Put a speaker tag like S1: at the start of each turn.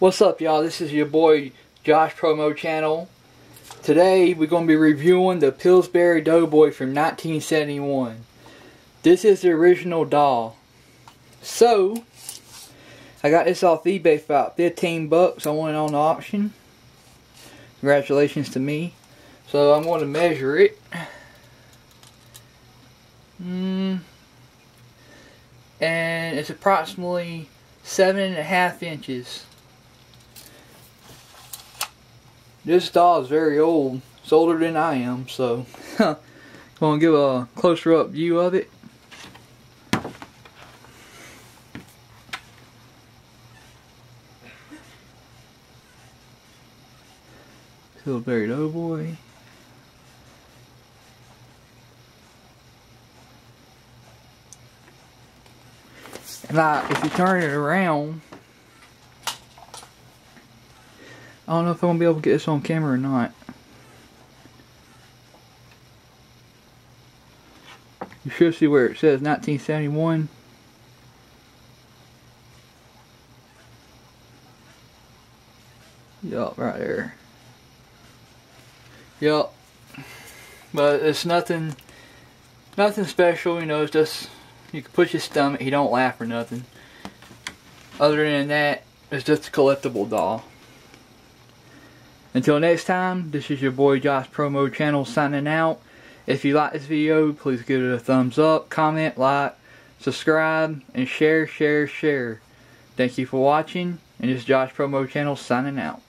S1: What's up y'all? This is your boy Josh Promo Channel. Today we're going to be reviewing the Pillsbury Doughboy from 1971. This is the original doll. So, I got this off eBay for about 15 bucks. I went on auction. Congratulations to me. So I'm going to measure it. Mm, and it's approximately seven and a half inches. This doll is very old. It's older than I am, so I'm going to give a closer up view of it. Pillsbury Doughboy. And like, if you turn it around, I don't know if I'm going to be able to get this on camera or not. You should see where it says 1971. Yup, right there. Yup. But it's nothing, nothing special, you know, it's just, you can push his stomach, he don't laugh or nothing. Other than that, it's just a collectible doll. Until next time, this is your boy Josh Promo Channel signing out. If you like this video, please give it a thumbs up, comment, like, subscribe, and share, share, share. Thank you for watching, and this is Josh Promo Channel signing out.